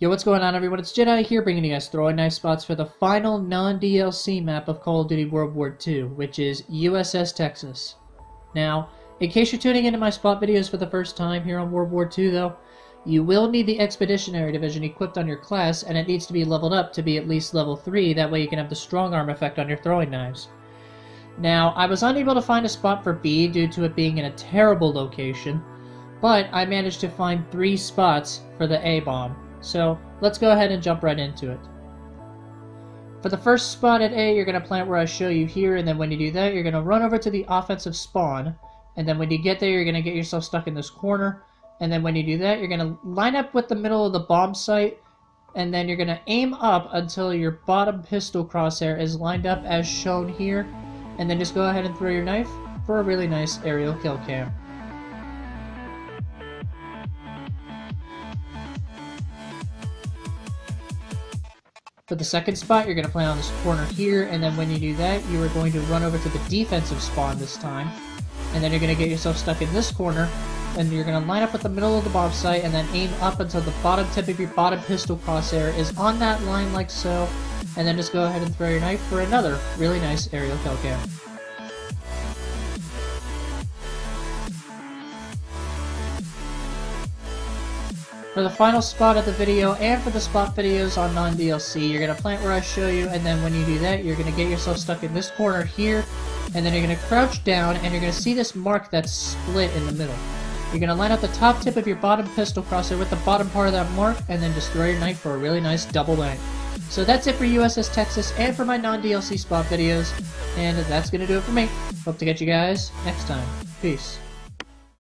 Yo, what's going on everyone? It's Jedi here bringing you guys throwing knife spots for the final non-DLC map of Call of Duty World War II, which is USS Texas. Now, in case you're tuning into my spot videos for the first time here on World War II though, you will need the Expeditionary Division equipped on your class, and it needs to be leveled up to be at least level 3, that way you can have the strong arm effect on your throwing knives. Now, I was unable to find a spot for B due to it being in a terrible location, but I managed to find 3 spots for the A-bomb. So let's go ahead and jump right into it. For the first spot at A, you're going to plant where I show you here, and then when you do that, you're going to run over to the offensive spawn, and then when you get there, you're going to get yourself stuck in this corner, and then when you do that, you're going to line up with the middle of the bomb site, and then you're going to aim up until your bottom pistol crosshair is lined up as shown here, and then just go ahead and throw your knife for a really nice aerial kill cam. For the second spot, you're going to plant on this corner here, and then when you do that, you are going to run over to the defensive spawn this time. And then you're going to get yourself stuck in this corner, and you're going to line up with the middle of the site, and then aim up until the bottom tip of your bottom pistol crosshair is on that line like so, and then just go ahead and throw your knife for another really nice aerial kill cam. For the final spot of the video, and for the spot videos on non-DLC, you're going to plant where I show you, and then when you do that, you're going to get yourself stuck in this corner here, and then you're going to crouch down, and you're going to see this mark that's split in the middle. You're going to line up the top tip of your bottom pistol crosshair with the bottom part of that mark, and then throw your knife for a really nice double bang. So that's it for USS Texas, and for my non-DLC spot videos, and that's going to do it for me. Hope to catch you guys next time. Peace.